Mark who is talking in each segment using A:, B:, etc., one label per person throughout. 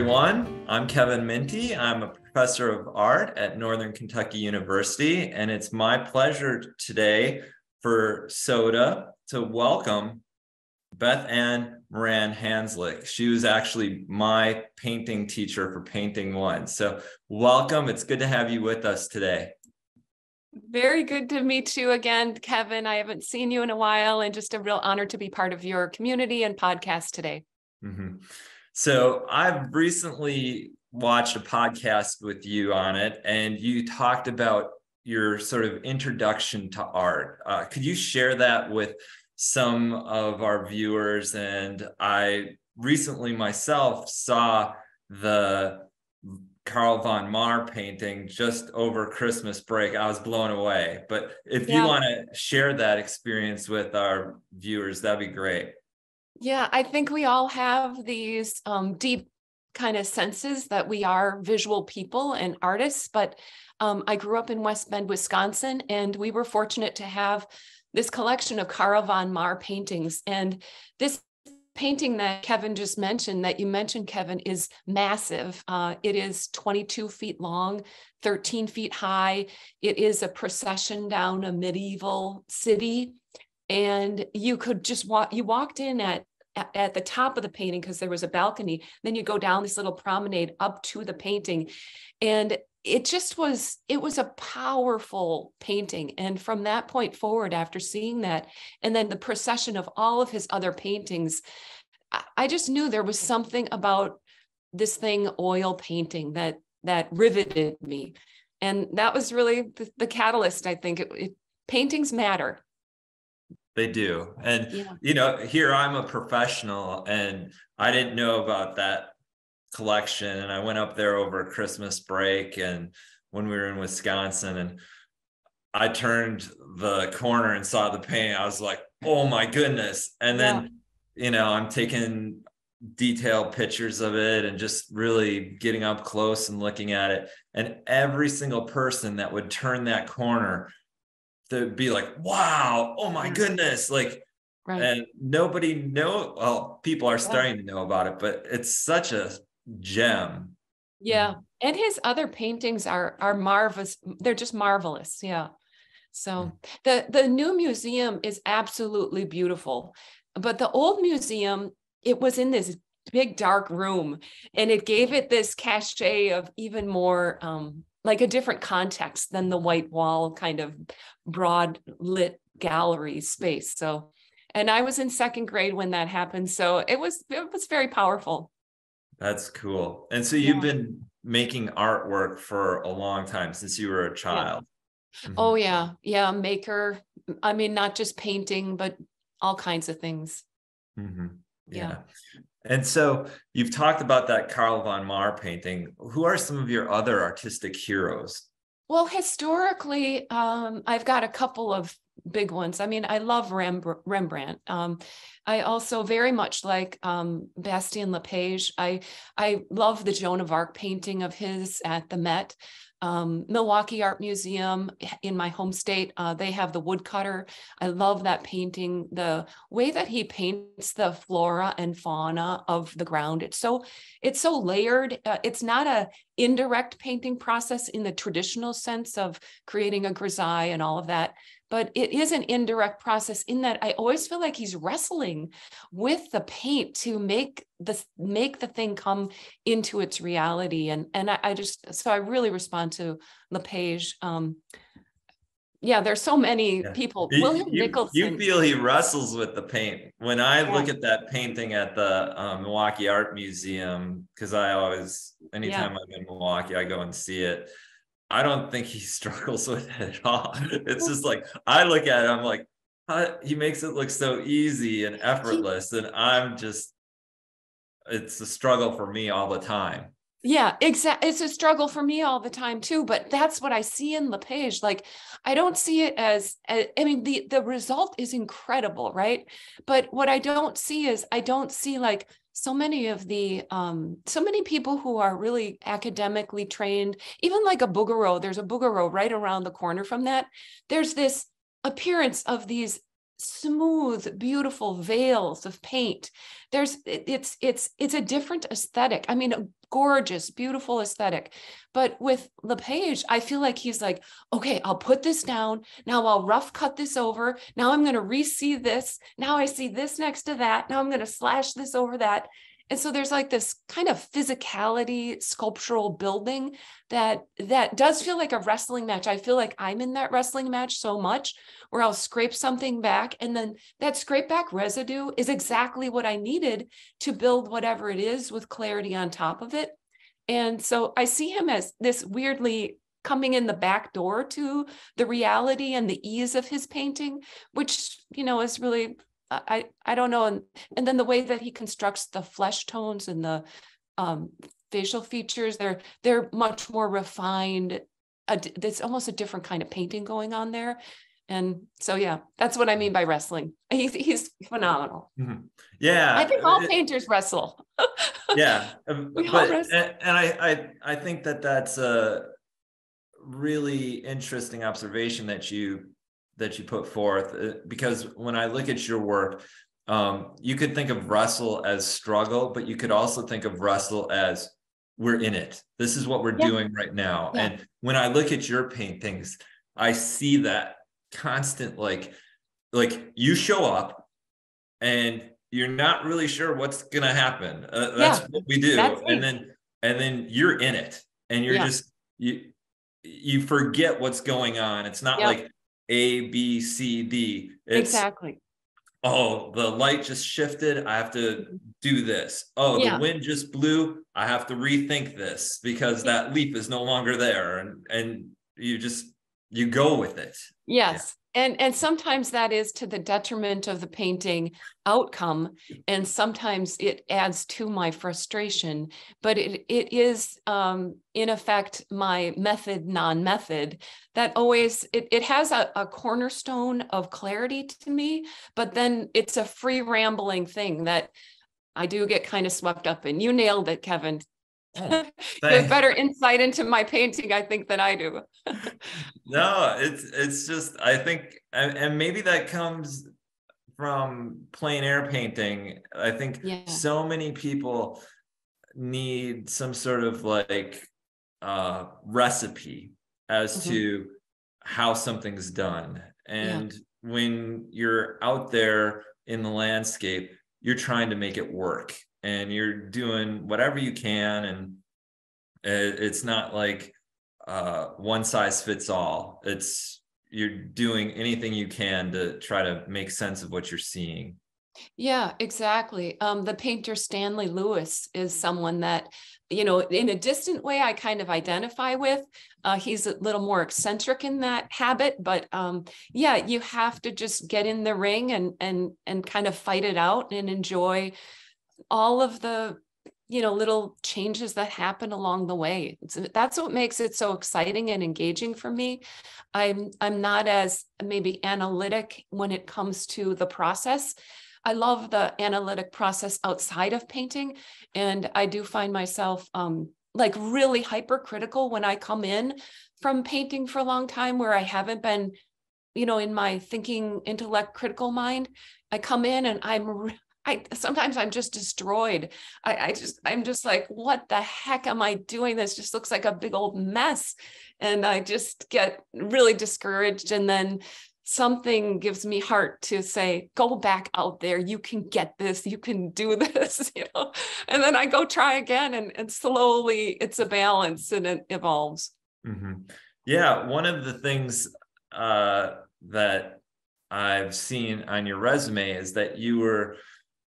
A: everyone. I'm Kevin Muente. I'm a professor of art at Northern Kentucky University, and it's my pleasure today for SOTA to welcome Bethann Moran Handzlik. She was actually my painting teacher for Painting One. So, welcome. It's good to have you with us today.
B: Very good to meet you again, Kevin. I haven't seen you in a while, and just a real honor to be part of your community and podcast today.
A: Mm-hmm. So, I've recently watched a podcast with you on it, and you talked about your sort of introduction to art. Uh, could you share that with some of our viewers? And I recently myself saw the Carl von Marr painting just over Christmas break. I was blown away. But if yeah. you want to share that experience with our viewers, that'd be great.
B: Yeah, I think we all have these um, deep kind of senses that we are visual people and artists. But um, I grew up in West Bend, Wisconsin, and we were fortunate to have this collection of Carl von Marr paintings. And this painting that Kevin just mentioned, that you mentioned, Kevin, is massive. Uh, it is 22 feet long, 13 feet high. It is a procession down a medieval city. And you could just walk, you walked in at at the top of the painting because there was a balcony. Then you go down this little promenade up to the painting. And it just was it was a powerful painting and from that point forward after seeing that and then the procession of all of his other paintings i just knew there was something about this thing oil painting that that riveted me and that was really the, the catalyst i think it, it, paintings matter
A: they do and yeah. you know here i'm a professional and i didn't know about that collection and I went up there over Christmas break and when we were in Wisconsin and I turned the corner and saw the paint. I was like, oh my goodness. And then, yeah. you know, I'm taking detailed pictures of it and just really getting up close and looking at it. And every single person that would turn that corner, they'd be like, wow, oh my goodness. Like, right. and nobody know well, people are starting to know about it, but it's such a gem.
B: Yeah. And his other paintings are are marvelous. They're just marvelous. Yeah. So mm. the the new museum is absolutely beautiful. But the old museum, it was in this big dark room and it gave it this cachet of even more um like a different context than the white wall kind of broad lit gallery space. So and I was in second grade when that happened. So it was it was very powerful.
A: That's cool. And so you've yeah. been making artwork for a long time since you were a child.
B: Yeah. Mm-hmm. Oh yeah. Yeah, maker. I mean not just painting but all kinds of things.
A: Mm-hmm. Yeah. yeah. And so you've talked about that Carl von Marr painting. Who are some of your other artistic heroes?
B: Well, historically, um, I've got a couple of big ones. I mean, I love Rembrandt. Um, I also very much like um, Bastien Lepage. I I love the Joan of Arc painting of his at the Met. Um, Milwaukee Art Museum in my home state, uh, they have the woodcutter. I love that painting. The way that he paints the flora and fauna of the ground. It's so it's so layered. Uh, it's not a indirect painting process in the traditional sense of creating a grisaille and all of that but it is an indirect process in that I always feel like he's wrestling with the paint to make the make the thing come into its reality. And and I, I just so I really respond to Lepage. Um, yeah, there's so many yeah. people.
A: You, William you, Nicholson. You feel he wrestles with the paint. When I yeah. look at that painting at the um, Milwaukee Art Museum, because I always, anytime yeah. I'm in Milwaukee, I go and see it. I don't think he struggles with it at all. It's just like I look at it, I'm like, he makes it look so easy and effortless, and I'm just, it's a struggle for me all the time.
B: Yeah, exactly. It's a struggle for me all the time too. But that's what I see in Lepage. Like, I don't see it as, I mean, the the result is incredible, right? But what I don't see is I don't see like so many of the um, so many people who are really academically trained even like a bouguereau there's a bouguereau right around the corner from that there's this appearance of these smooth beautiful veils of paint there's it's it's it's a different aesthetic i mean a gorgeous, beautiful aesthetic. But with LePage, I feel like he's like, okay, I'll put this down. Now I'll rough cut this over. Now I'm going to re-see this. Now I see this next to that. Now I'm going to slash this over that. And so there's like this kind of physicality, sculptural building that that does feel like a wrestling match. I feel like I'm in that wrestling match so much where I'll scrape something back and then that scrape back residue is exactly what I needed to build whatever it is with clarity on top of it. And so I see him as this weirdly coming in the back door to the reality and the ease of his painting, which, you know, is really I I don't know, and and then the way that he constructs the flesh tones and the um, facial features, they're they're much more refined. It's almost a different kind of painting going on there, and so yeah, that's what I mean by wrestling. He's he's phenomenal.
A: Mm-hmm. Yeah,
B: I think all it, painters wrestle.
A: yeah, um, but and, and I I I think that that's a really interesting observation that you that you put forth uh, because when I look at your work, um, you could think of Russell as struggle, but you could also think of Russell as we're in it. This is what we're yeah. doing right now. Yeah. And when I look at your paintings, I see that constant like like you show up and you're not really sure what's going to happen. Uh, that's yeah. what we do. and then and then you're in it and you're just you you forget what's going on. It's not like a, B, C, D.
B: It's, exactly.
A: Oh, the light just shifted. I have to do this. Oh, yeah. the wind just blew. I have to rethink this because that leaf is no longer there. And and you just you go with it.
B: Yes and and sometimes that is to the detriment of the painting outcome and sometimes it adds to my frustration. But it it is um, in effect my method non-method that always it, it has a, a cornerstone of clarity to me but then it's a free rambling thing that i do get kind of swept up in. You nailed it kevin Oh, you have better insight into my painting, I think, than I do.
A: no, it's it's just I think, and, maybe that comes from plein air painting. I think yeah. so many people need some sort of like uh, recipe as mm-hmm. to how something's done, and yeah. when you're out there in the landscape, you're trying to make it work and you're doing whatever you can and it's not like uh, one size fits all it's you're doing anything you can to try to make sense of what you're seeing
B: yeah, exactly. Um, the painter Stanley Lewis is someone that, you know, in a distant way, I kind of identify with. Uh, he's a little more eccentric in that habit, but um, yeah, you have to just get in the ring and and and kind of fight it out and enjoy all of the you know little changes that happen along the way. That's what makes it so exciting and engaging for me. I'm i'm not as maybe analytic when it comes to the process. I love the analytic process outside of painting and i do find myself um, like really hypercritical when i come in from painting for a long time where i haven't been you know in my thinking intellect critical mind. I come in and i'm I sometimes I'm just destroyed. I, I just I'm just like, what the heck am I doing? This just looks like a big old mess. And I just get really discouraged. And then something gives me heart to say, go back out there. You can get this, you can do this, you know. And then I go try again and, and slowly it's a balance and it evolves.
A: Mm-hmm. Yeah. One of the things uh, that I've seen on your resume is that you were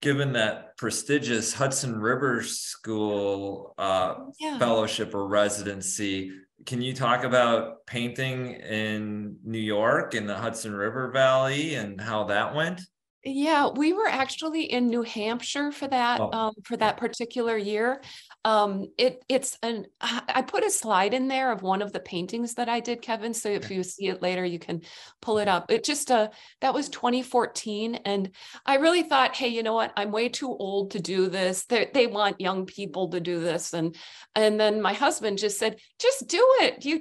A: given that prestigious Hudson River School uh, yeah. fellowship or residency, can you talk about painting in New York in the Hudson River Valley and how that went?
B: Yeah, we were actually in New Hampshire for that oh. um, for that particular year. Um, it it's an I put a slide in there of one of the paintings that I did, Kevin. So if you see it later, you can pull it up. It just uh that was 2014, and I really thought, hey, you know what? I'm way too old to do this. They they want young people to do this, and and then my husband just said, just do it. You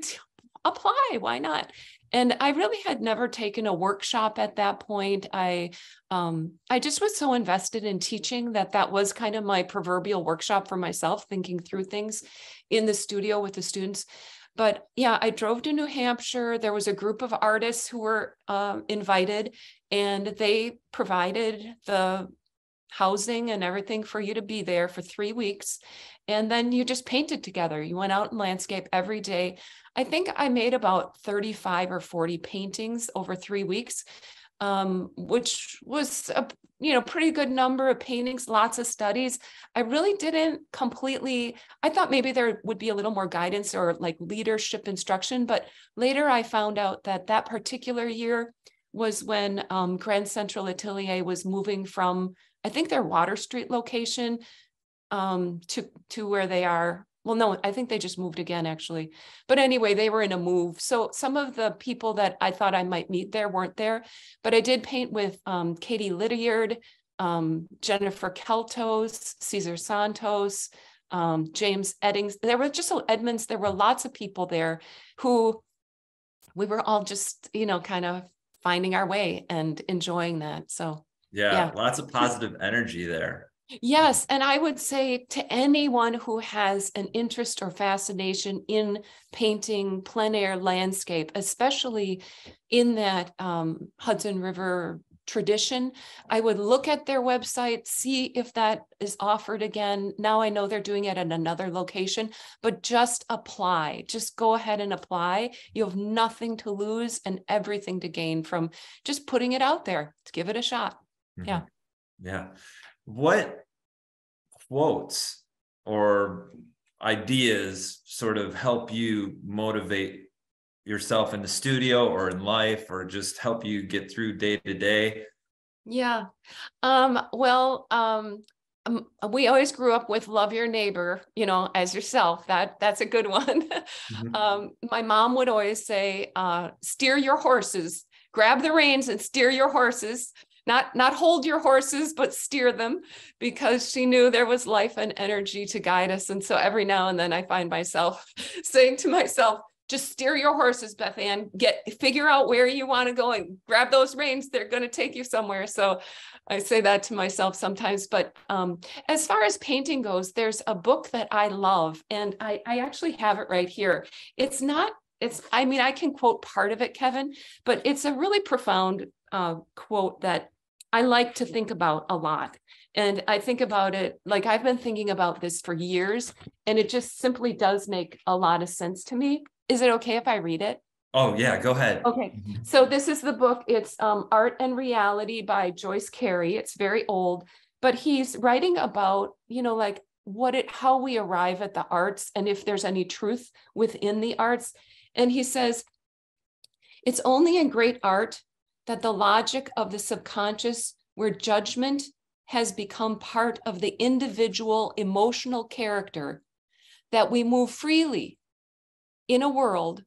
B: apply. Why not? And I really had never taken a workshop at that point. I um, I just was so invested in teaching that that was kind of my proverbial workshop for myself, thinking through things in the studio with the students. But yeah, I drove to New Hampshire. There was a group of artists who were uh, invited, and they provided the housing and everything for you to be there for three weeks. And then you just painted together. You went out in landscape every day. I think I made about 35 or 40 paintings over three weeks, um, which was a you know pretty good number of paintings, lots of studies. I really didn't completely. I thought maybe there would be a little more guidance or like leadership instruction, but later I found out that that particular year was when um, Grand Central Atelier was moving from I think their Water Street location um, to to where they are. Well, no, I think they just moved again, actually. But anyway, they were in a move. So some of the people that I thought I might meet there weren't there. But I did paint with um, Katie Lydiard, um, Jennifer Keltos, Cesar Santos, um, James Eddings. There were just so Edmonds. There were lots of people there who we were all just, you know, kind of finding our way and enjoying that. So
A: yeah, yeah. lots of positive energy there.
B: Yes. And I would say to anyone who has an interest or fascination in painting plein air landscape, especially in that um, Hudson River tradition, I would look at their website, see if that is offered again. Now I know they're doing it at another location, but just apply. Just go ahead and apply. You have nothing to lose and everything to gain from just putting it out there. Give it a shot. Mm-hmm. Yeah.
A: Yeah. What quotes or ideas sort of help you motivate yourself in the studio or in life or just help you get through day to day?
B: Yeah. Um, well, um, um, we always grew up with love your neighbor, you know, as yourself. That that's a good one. mm-hmm. um, my mom would always say, uh, steer your horses, grab the reins and steer your horses not not hold your horses but steer them because she knew there was life and energy to guide us. And so every now and then i find myself saying to myself just steer your horses beth ann. Get figure out where you want to go and grab those reins. They're going to take you somewhere. So i say that to myself sometimes. But um, as far as painting goes there's a book that i love and I, I actually have it right here. It's not it's i mean i can quote part of it kevin but it's a really profound uh, quote that I like to think about a lot. And I think about it like I've been thinking about this for years, and it just simply does make a lot of sense to me. Is it okay if I read it?
A: Oh, yeah, go ahead.
B: Okay. Mm-hmm. So, this is the book. It's um, Art and Reality by Joyce Cary. It's very old, but he's writing about, you know, like what it, how we arrive at the arts and if there's any truth within the arts. And he says, it's only in great art that the logic of the subconscious, where judgment has become part of the individual emotional character, that we move freely in a world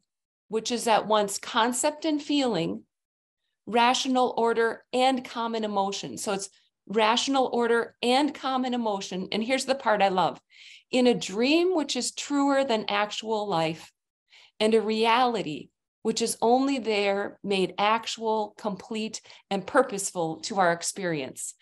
B: which is at once concept and feeling, rational order and common emotion. So it's rational order and common emotion. And here's the part I love in a dream which is truer than actual life, and a reality which is only there made actual, complete, and purposeful to our experience.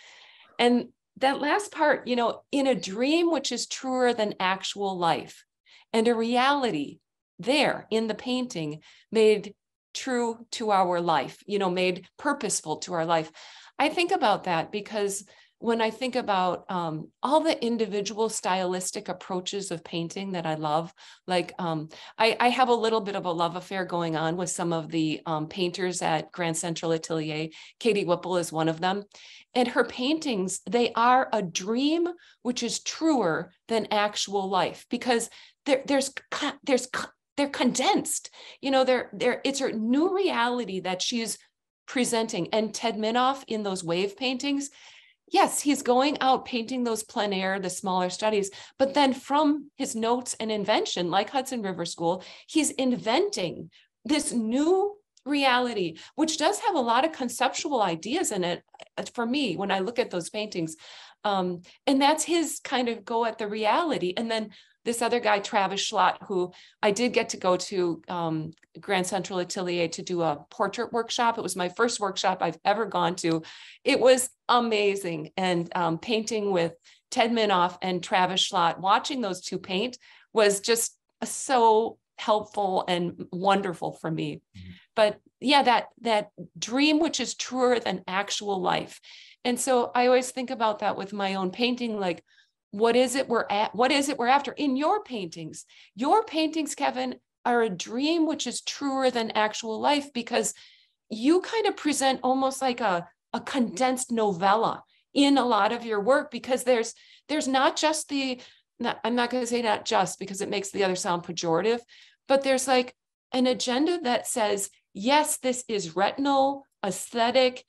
B: And that last part, you know, in a dream which is truer than actual life, and a reality there in the painting made true to our life, you know, made purposeful to our life. I think about that because when I think about um, all the individual stylistic approaches of painting that I love, like um, I, I, have a little bit of a love affair going on with some of the um, painters at Grand Central Atelier. Katie Whipple is one of them. And her paintings, they are a dream which is truer than actual life because there, there's there's they're condensed. You know, they're, they're it's a new reality that she's presenting. And Ted Minoff in those wave paintings, yes, he's going out painting those plein air, the smaller studies, but then from his notes and invention, like Hudson River School, he's inventing this new reality, which does have a lot of conceptual ideas in it uh, for me when I look at those paintings. Um, and that's his kind of go at the reality. And then this other guy, Travis Schlaht, who I did get to go to um, Grand Central Atelier to do a portrait workshop. It was my first workshop I've ever gone to. It was amazing. And um, painting with Ted Minoff and Travis Schlaht, watching those two paint was just so helpful and wonderful for me. Mm-hmm. But yeah, that that dream which is truer than actual life. And so I always think about that with my own painting like what is it we're at what is it we're after in your paintings your paintings kevin are a dream which is truer than actual life because you kind of present almost like a, a condensed novella in a lot of your work because there's there's not just the not, i'm not going to say not just because it makes the other sound pejorative but there's like an agenda that says yes this is retinal aesthetic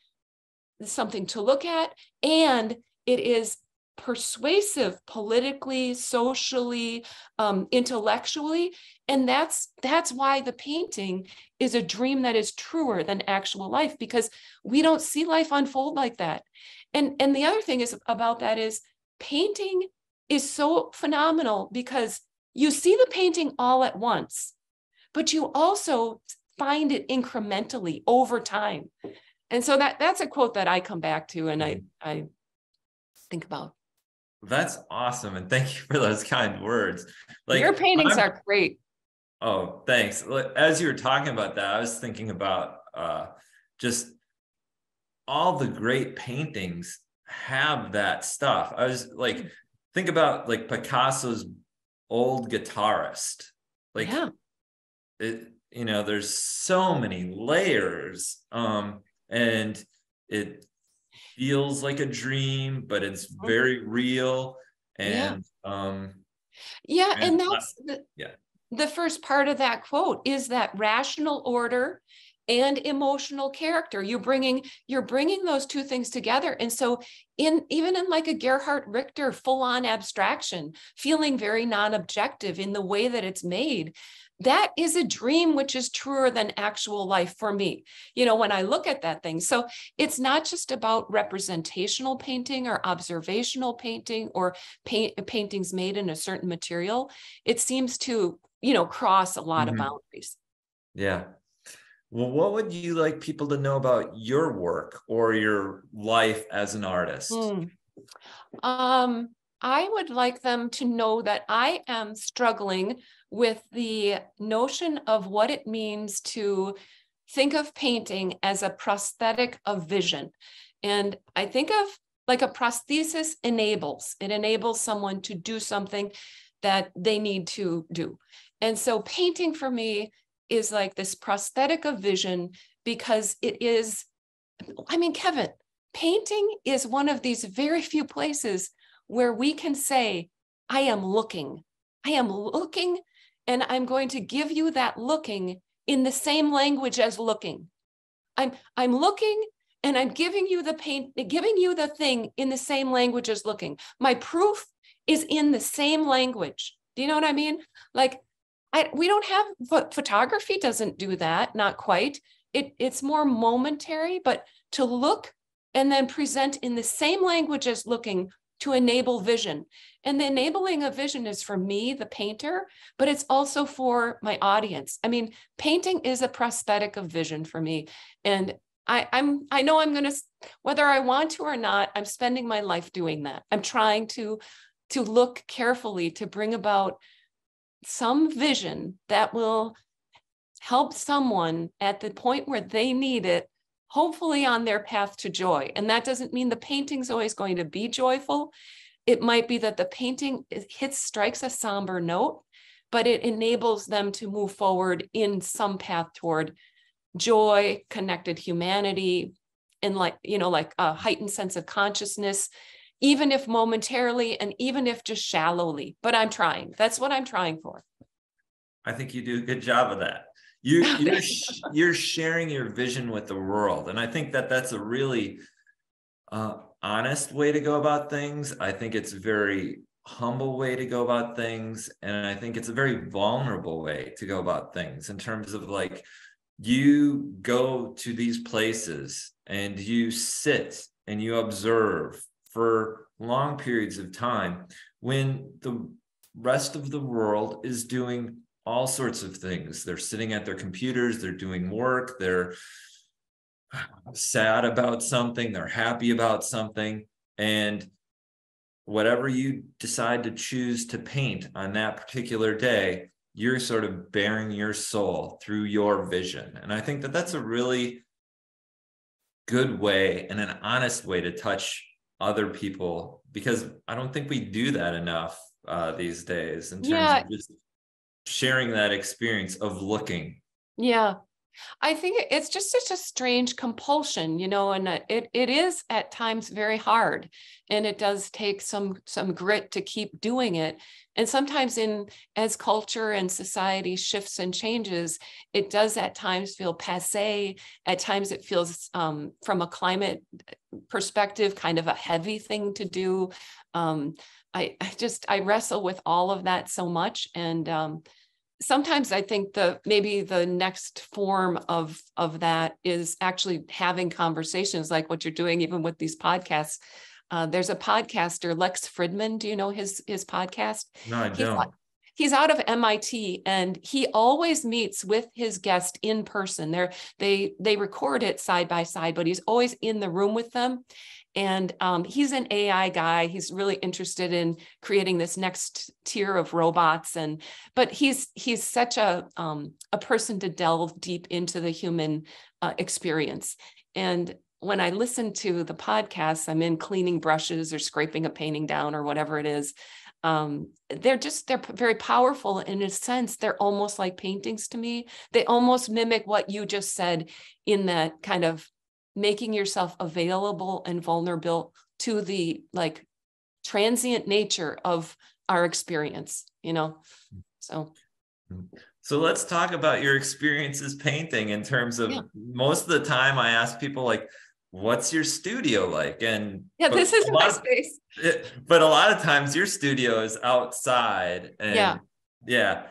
B: something to look at and it is persuasive politically socially um, intellectually and that's that's why the painting is a dream that is truer than actual life because we don't see life unfold like that. And and the other thing is about that is painting is so phenomenal because you see the painting all at once but you also find it incrementally over time and so that that's a quote that i come back to and i mm-hmm. i think about
A: that's awesome. And thank you for those kind words.
B: Like your paintings I'm, are great.
A: Oh, thanks. As you were talking about that, I was thinking about uh, just all the great paintings have that stuff. I was like, hmm. think about like Picasso's old guitarist. Like, yeah. it, you know, there's so many layers. Um, and it feels like a dream, but it's very real. And
B: yeah. um yeah, and, and that's the, yeah. The first part of that quote is that rational order and emotional character you're bringing you're bringing those two things together and so in even in like a gerhard richter full on abstraction feeling very non-objective in the way that it's made that is a dream which is truer than actual life for me you know when i look at that thing. So it's not just about representational painting or observational painting or paint, paintings made in a certain material. It seems to you know cross a lot mm-hmm. of boundaries.
A: Yeah. Well what would you like people to know about your work or your life as an artist? Mm.
B: um I would like them to know that I am struggling with the notion of what it means to think of painting as a prosthetic of vision. And I think of like a prosthesis enables, it enables someone to do something that they need to do. And so painting for me is like this prosthetic of vision because it is, I mean, Kevin, painting is one of these very few places where we can say, I am looking. I am looking and I'm going to give you that looking in the same language as looking. I'm I'm looking and I'm giving you the paint, giving you the thing in the same language as looking. My proof is in the same language. Do you know what I mean? Like I, we don't have photography doesn't do that, not quite. It, it's more momentary, but to look and then present in the same language as looking to enable vision. And the enabling of vision is for me, the painter, but it's also for my audience. I mean, painting is a prosthetic of vision for me. And I, I'm I know I'm gonna whether I want to or not, I'm spending my life doing that. I'm trying to to look carefully to bring about some vision that will help someone at the point where they need it hopefully on their path to joy. And that doesn't mean the painting's always going to be joyful. It might be that the painting hits, strikes a somber note, but it enables them to move forward in some path toward joy, connected humanity, and like, you know, like a heightened sense of consciousness, even if momentarily and even if just shallowly. But I'm trying. That's what I'm trying for.
A: I think you do a good job of that you you're you're sharing your vision with the world and i think that that's a really uh, honest way to go about things. I think it's a very humble way to go about things and i think it's a very vulnerable way to go about things in terms of like you go to these places and you sit and you observe for long periods of time when the rest of the world is doing all sorts of things. They're sitting at their computers, they're doing work, they're sad about something, they're happy about something. And whatever you decide to choose to paint on that particular day, you're sort of bearing your soul through your vision. And I think that that's a really good way and an honest way to touch other people because I don't think we do that enough uh, these days in terms yeah. of just sharing that experience of looking.
B: Yeah. I think it's just such a strange compulsion, you know, and it it is at times very hard, and it does take some some grit to keep doing it. And sometimes, in as culture and society shifts and changes, it does at times feel passe. At times, it feels um, from a climate perspective kind of a heavy thing to do. Um, I, I just I wrestle with all of that so much, and um, sometimes I think the maybe the next form of of that is actually having conversations like what you're doing, even with these podcasts. Uh, there's a podcaster, Lex Fridman. Do you know his his podcast?
A: No, I don't.
B: He's, out of MIT and he always meets with his guest in person. They're, they they record it side by side, but he's always in the room with them and um, he's an AI guy. He's really interested in creating this next tier of robots, and but he's he's such a um, a person to delve deep into the human uh, experience. And when I listen to the podcasts, I'm in cleaning brushes or scraping a painting down or whatever it is. Um, they're just they're very powerful in a sense. They're almost like paintings to me. They almost mimic what you just said in that kind of making yourself available and vulnerable to the like transient nature of our experience you know? So.
A: So let's talk about your experiences painting in terms of yeah. most of the time i ask people like what's your studio like? And
B: yeah this is my space.
A: it, but a lot of times your studio is outside and
B: yeah.
A: yeah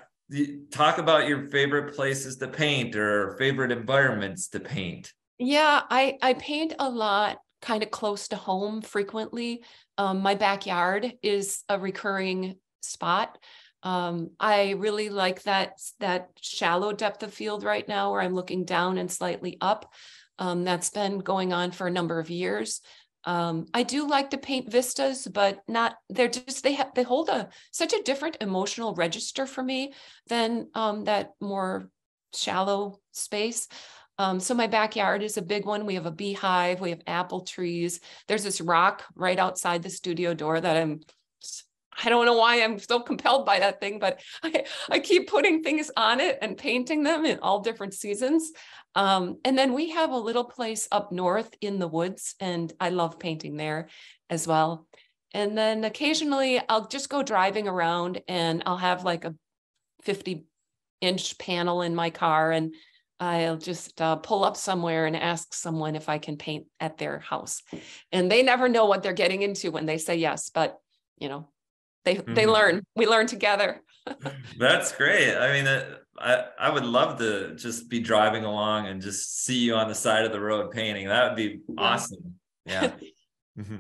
A: talk about your favorite places to paint or favorite environments to paint
B: yeah, I I paint a lot kind of close to home frequently. Um, my backyard is a recurring spot. Um, I really like that that shallow depth of field right now where I'm looking down and slightly up. Um, that's been going on for a number of years. Um, I do like to paint vistas, but not they're just they have they hold a such a different emotional register for me than um, that more shallow space. Um, so my backyard is a big one. We have a beehive, we have apple trees. There's this rock right outside the studio door that I'm I don't know why I'm so compelled by that thing, but I, I keep putting things on it and painting them in all different seasons. Um, and then we have a little place up north in the woods, and I love painting there as well. And then occasionally I'll just go driving around and I'll have like a 50 inch panel in my car and I'll just uh, pull up somewhere and ask someone if I can paint at their house. And they never know what they're getting into when they say yes, but you know, they mm-hmm. they learn. We learn together.
A: That's great. I mean, I I would love to just be driving along and just see you on the side of the road painting. That would be yeah. awesome. Yeah.
B: Mm-hmm.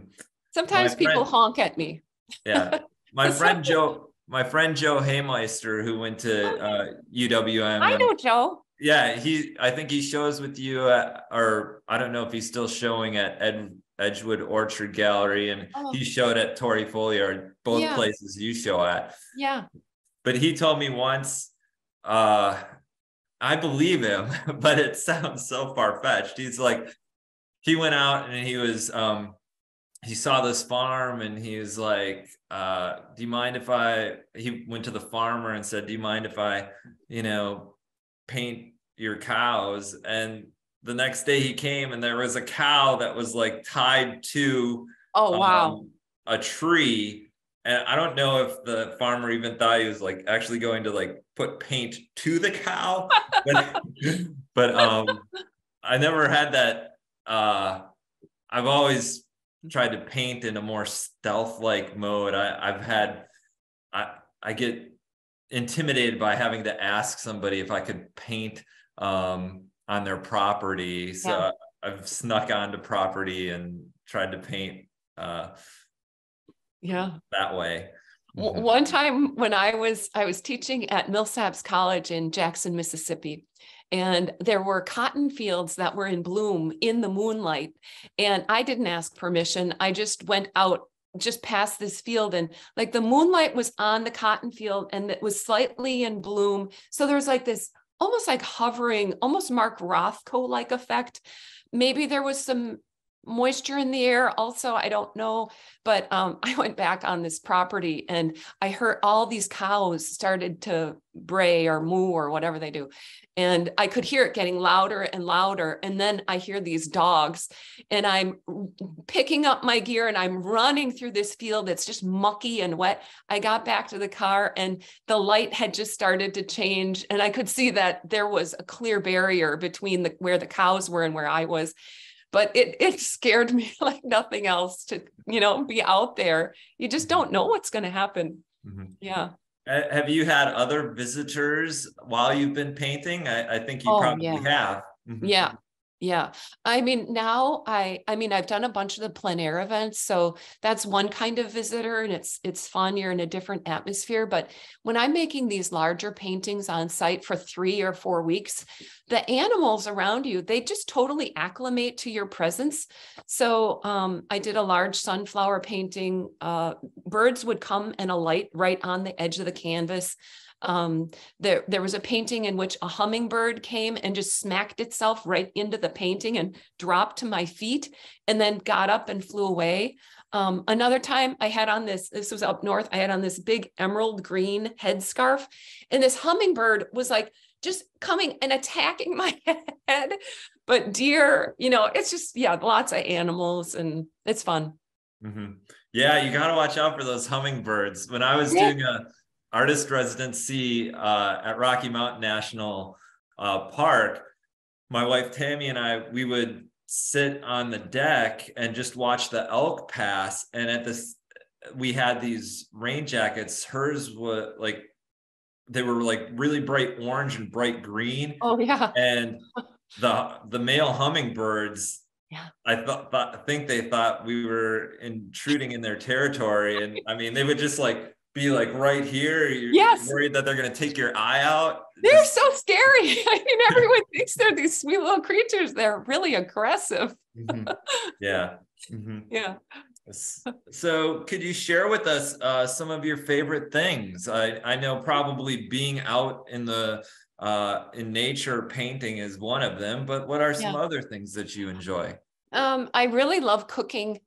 B: Sometimes my people friend, honk at me.
A: yeah. My friend Joe, my friend Joe Haymeister, who went to uh, UWM.
B: I know Joe
A: yeah, he. I think he shows with you, at, or I don't know if he's still showing at Ed, Edgewood Orchard Gallery, and oh. he showed at Tory Folliard, both yeah. places you show at.
B: Yeah.
A: But he told me once, uh, I believe him, but it sounds so far fetched. He's like, he went out and he was, um, he saw this farm and he was like, uh, do you mind if I, he went to the farmer and said, do you mind if I, you know, paint your cows. And the next day he came and there was a cow that was like tied to
B: oh wow. um,
A: a tree. And i don't know if the farmer even thought he was like actually going to like put paint to the cow but, but um i never had that uh i've always tried to paint in a more stealth like mode. I i've had i i get intimidated by having to ask somebody if I could paint um, on their property. So yeah. I've snuck onto property and tried to paint uh,
B: yeah
A: that way.
B: Mm-hmm. One time when I was I was teaching at Millsaps College in Jackson, Mississippi, and there were cotton fields that were in bloom in the moonlight, and I didn't ask permission. I just went out just past this field and like the moonlight was on the cotton field and it was slightly in bloom. So there was like this almost like hovering, almost Mark Rothko like effect. Maybe there was some moisture in the air also i don't know but um, i went back on this property and i heard all these cows started to bray or moo or whatever they do. And i could hear it getting louder and louder. And then i hear these dogs and i'm picking up my gear and i'm running through this field that's just mucky and wet. I got back to the car and the light had just started to change and i could see that there was a clear barrier between the where the cows were and where i was but it it scared me like nothing else to you know be out there. You just don't know what's going to happen. Mm-hmm. yeah.
A: Have you had other visitors while you've been painting? I, I think you oh, probably
B: yeah.
A: have.
B: Mm-hmm. yeah yeah. I mean, now I I mean, I've done a bunch of the plein air events, so that's one kind of visitor and it's it's fun, you're in a different atmosphere, but when I'm making these larger paintings on site for 3 or 4 weeks, the animals around you, they just totally acclimate to your presence. So, um, I did a large sunflower painting, uh, birds would come and alight right on the edge of the canvas. Um, there, there was a painting in which a hummingbird came and just smacked itself right into the painting and dropped to my feet and then got up and flew away. Um, another time I had on this, this was up north, I had on this big emerald green headscarf, and this hummingbird was like just coming and attacking my head. But deer, you know, it's just, yeah, lots of animals and it's fun.
A: Mm-hmm. Yeah, you got to watch out for those hummingbirds. When I was yeah. doing a artist residency uh, at Rocky Mountain National uh, Park, my wife Tammy and I, we would sit on the deck and just watch the elk pass. And at this, we had these rain jackets. Hers was like, they were like really bright orange and bright green.
B: Oh yeah.
A: And the the male hummingbirds
B: yeah.
A: I thought, thought I think they thought we were intruding in their territory. And I mean, they would just like be like right here? You're
B: yes.
A: worried that they're going to take your eye out?
B: They're so scary. I mean, everyone thinks they're these sweet little creatures. They're really aggressive.
A: Mm-hmm. Yeah. Mm-hmm.
B: Yeah.
A: So, could you share with us uh, some of your favorite things? I, I know probably being out in the uh, in nature painting is one of them, but what are some yeah. other things that you enjoy?
B: Um, I really love cooking.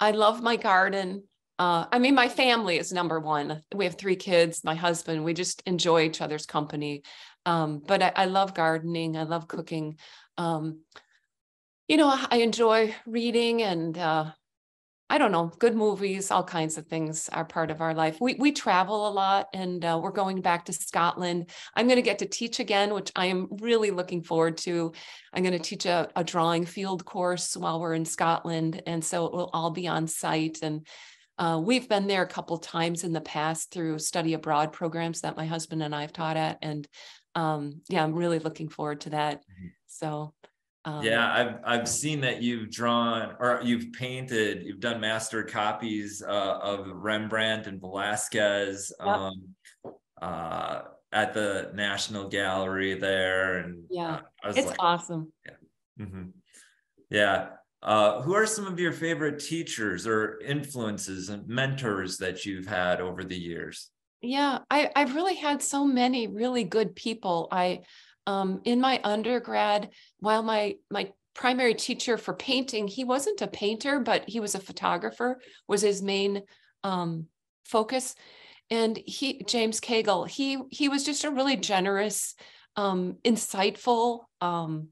B: I love my garden. Uh, I mean, my family is number one. We have three kids, my husband, we just enjoy each other's company. Um, but I, I, love gardening, I love cooking. Um, you know, I enjoy reading and uh, I don't know, good movies, all kinds of things are part of our life. We we travel a lot and uh, we're going back to Scotland. I'm going to get to teach again, which I am really looking forward to. I'm going to teach a, a drawing field course while we're in Scotland. And so it will all be on site and uh, we've been there a couple times in the past through study abroad programs that my husband and I have taught at, and um, yeah, I'm really looking forward to that. Mm-hmm. So.
A: Um, yeah, I've I've seen that you've drawn or you've painted, you've done master copies uh, of Rembrandt and Velasquez um, uh, at the National Gallery there, and
B: yeah, it's like, awesome.
A: Yeah. Mm-hmm. Yeah, uh, who are some of your favorite teachers or influences and mentors that you've had over the years?
B: Yeah, I, I've really had so many really good people. I, um, in my undergrad, while my my primary teacher for painting, he wasn't a painter, but he was a photographer, was his main um, focus. And he, James Cagle, he he was just a really generous, um, insightful, um,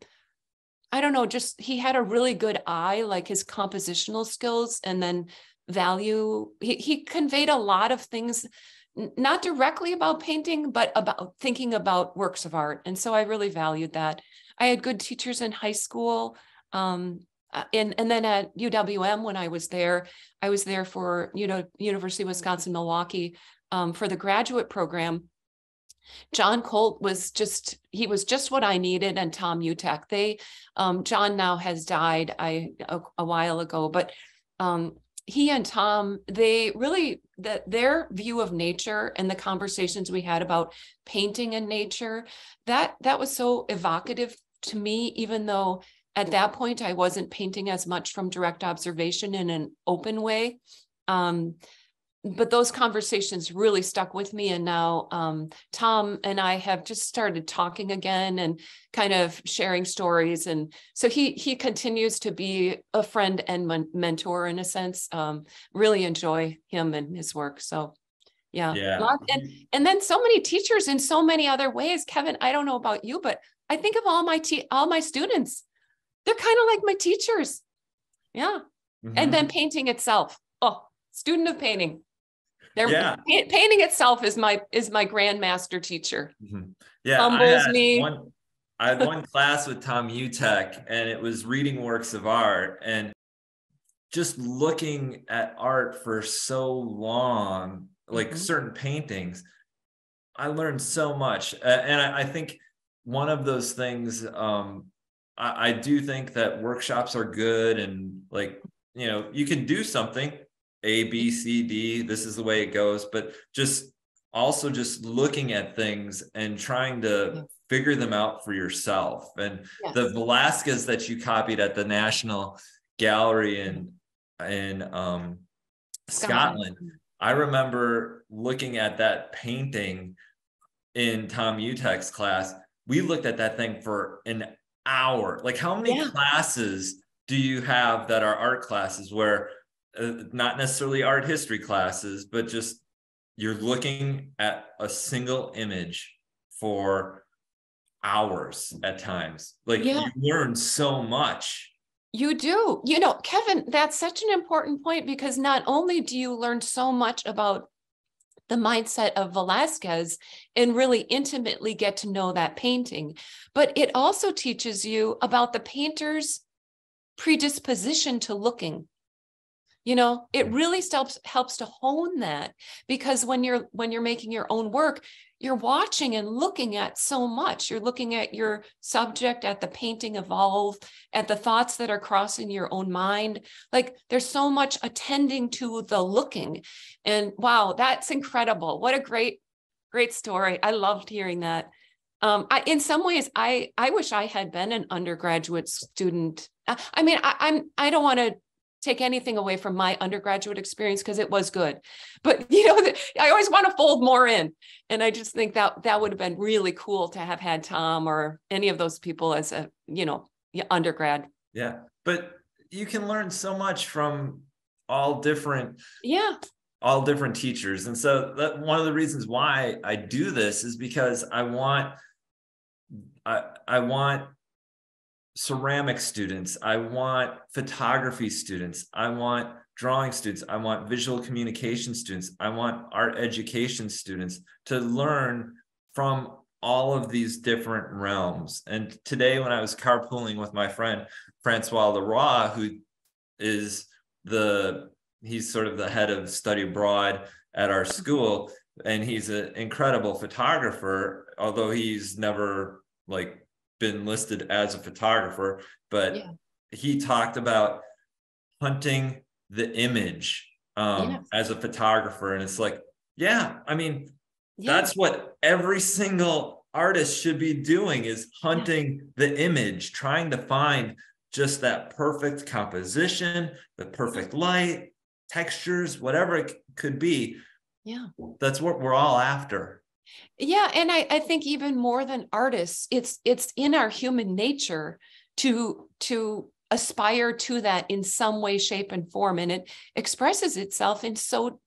B: I don't know, just he had a really good eye, like his compositional skills and then value. He, he conveyed a lot of things, not directly about painting, but about thinking about works of art. And so I really valued that. I had good teachers in high school. Um, uh, and, and then at UWM, when I was there, I was there for, you know, University of Wisconsin, Milwaukee um, for the graduate program. John Colt was just he was just what I needed, and Tom Uttech. They um, John now has died I a, a while ago, but um, he and Tom, they really that their view of nature and the conversations we had about painting and nature, that that was so evocative to me, even though at that point I wasn't painting as much from direct observation in an open way. Um, but those conversations really stuck with me and now um, tom and i have just started talking again and kind of sharing stories and so he he continues to be a friend and men- mentor in a sense um, really enjoy him and his work so yeah.
A: Yeah.
B: And and then so many teachers in so many other ways. Kevin i don't know about you but i think of all my te- all my students. They're kind of like my teachers. Yeah. Mm-hmm. and then painting itself. Oh student of painting they're yeah. painting itself is my is my grandmaster teacher.
A: Mm-hmm. Yeah, humbles I me. One, I had one class with Tom Uttech, and it was reading works of art and just looking at art for so long, like mm-hmm. certain paintings. I learned so much, uh, and I, I, think one of those things. Um, I, I do think that workshops are good, and like you know, you can do something a, B, C, D, this is the way it goes. But just also just looking at things and trying to yeah. figure them out for yourself. And yes. the Velasquez that you copied at the National Gallery in in um, Scotland, I remember looking at that painting in Tom Uttech's class. We looked at that thing for an hour. Like, how many yeah. classes do you have that are art classes where uh, not necessarily art history classes, but just you're looking at a single image for hours at times. Like yeah. you learn so much.
B: You do. You know, Kevin, that's such an important point because not only do you learn so much about the mindset of Velasquez and really intimately get to know that painting, but it also teaches you about the painter's predisposition to looking you know it really helps helps to hone that because when you're when you're making your own work you're watching and looking at so much. You're looking at your subject at the painting evolve at the thoughts that are crossing your own mind. Like there's so much attending to the looking. And wow that's incredible. What a great great story. I loved hearing that. Um, I, in some ways, I I wish I had been an undergraduate student. I mean, I, I'm I don't want to take anything away from my undergraduate experience because it was good. But you know i always want to fold more in. And i just think that that would have been really cool to have had tom or any of those people as a you know undergrad.
A: Yeah but you can learn so much from all different
B: yeah.
A: all different teachers. And so that one of the reasons why i do this is because i want i i want ceramic students. I want photography students. I want drawing students. I want visual communication students. I want art education students to learn from all of these different realms. And today, when I was carpooling with my friend Francois Leroy, who is the he's sort of the head of study abroad at our school, and he's an incredible photographer, although he's never like been listed as a photographer, but yeah. he talked about hunting the image um, yeah. as a photographer. And it's like, yeah, I mean, yeah. that's what every single artist should be doing is hunting the image, trying to find just that perfect composition, the perfect light, textures, whatever it could be.
B: Yeah.
A: That's what we're all after.
B: Yeah, and I, I think even more than artists, it's it's in our human nature to to aspire to that in some way, shape, and form. And it expresses itself in so,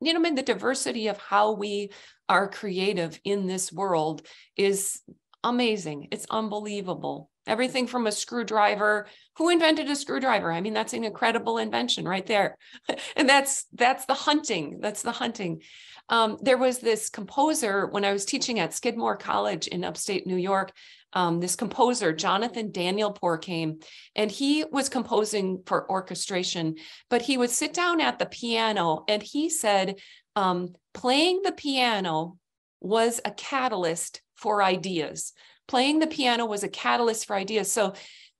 B: you know, I mean, the diversity of how we are creative in this world is amazing. It's unbelievable. Everything from a screwdriver. Who invented a screwdriver? I mean, that's an incredible invention right there. and that's that's the hunting. That's the hunting. Um, there was this composer when I was teaching at Skidmore College in upstate New York. Um, this composer, Jonathan Danielpour came and he was composing for orchestration, but he would sit down at the piano and he said, um, playing the piano was a catalyst for ideas. Playing the piano was a catalyst for ideas. So